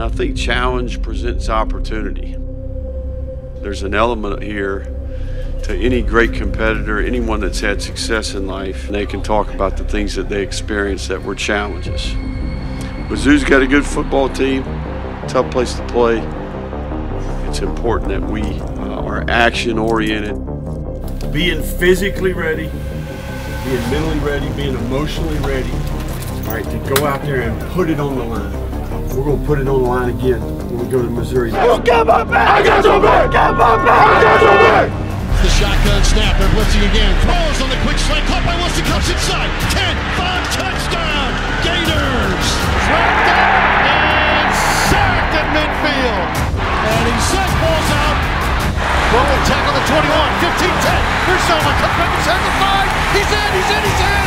And I think challenge presents opportunity. There's an element here to any great competitor, anyone that's had success in life, and they can talk about the things that they experienced that were challenges. Mizzou's got a good football team, tough place to play. It's important that we uh, are action oriented. Being physically ready, being mentally ready, being emotionally ready. All right, to go out there and put it on the line. We're going to put it on the line again when we go to Missouri. I got my back! I got your back! Got my back! I got your back! The shotgun snap. They're blitzing again. Throws on the quick slant. Caught by Wilson. Comes inside. 10, 5, touchdown. Gators. Trapped up and sacked at midfield. And he sack balls out. Throwing tackle the 21. 15, 10. Here's Selma. Comes back inside the 5. He's in. He's in. He's in.